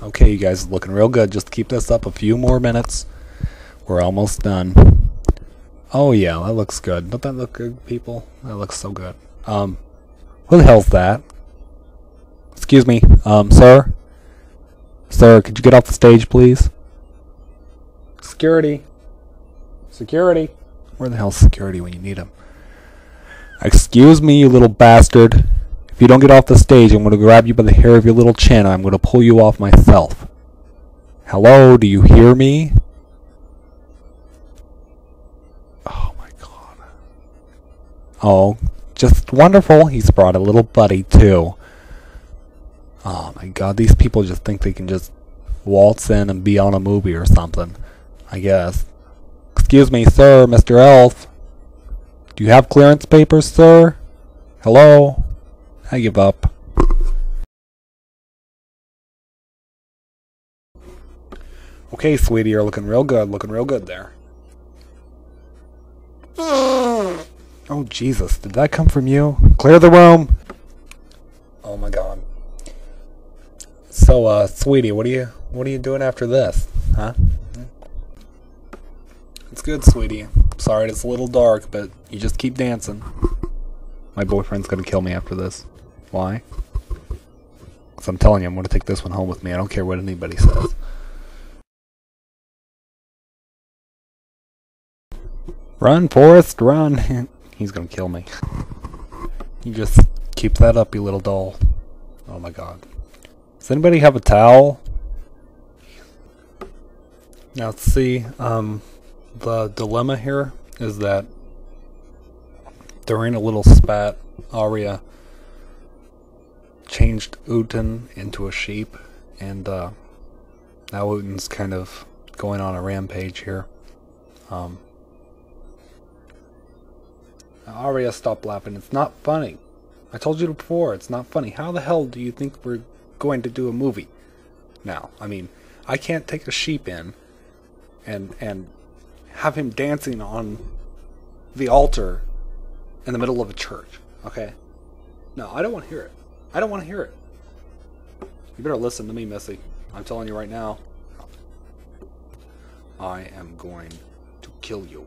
Okay, you guys looking real good. Just keep this up a few more minutes. We're almost done. Oh yeah, that looks good. Don't that look good, people? That looks so good. Um, who the hell's that? Excuse me, um, sir? Sir, could you get off the stage, please? Security. Security. Where the hell's security when you need him? Excuse me, you little bastard. If you don't get off the stage, I'm going to grab you by the hair of your little chin and I'm going to pull you off myself. Hello, do you hear me? Oh my god. Oh, just wonderful. He's brought a little buddy too. Oh my god, these people just think they can just waltz in and be on a movie or something. I guess. Excuse me, sir, Mr. Elf. Do you have clearance papers, sir? Hello? I give up. Okay, sweetie, you're looking real good, looking real good there. Oh, Jesus, did that come from you? Clear the room! Oh my god. So, uh, sweetie, what are you, what are you doing after this? Huh? It's good, sweetie. Sorry it's a little dark, but you just keep dancing. My boyfriend's gonna kill me after this. Why? Because I'm telling you, I'm gonna take this one home with me. I don't care what anybody says. Run, Forrest, run! He's gonna kill me. You just keep that up, you little doll. Oh my god. Does anybody have a towel? Now see, um, the dilemma here is that during a little spat, Arya changed Uten into a sheep, and uh, now Uten's kind of going on a rampage here. Um, Arya, stop laughing. It's not funny. I told you before, it's not funny. How the hell do you think we're going to do a movie? Now, I mean, I can't take a sheep in and and have him dancing on the altar in the middle of a church. Okay? No, I don't want to hear it. I don't want to hear it. You better listen to me, Missy. I'm telling you right now. I am going to kill you.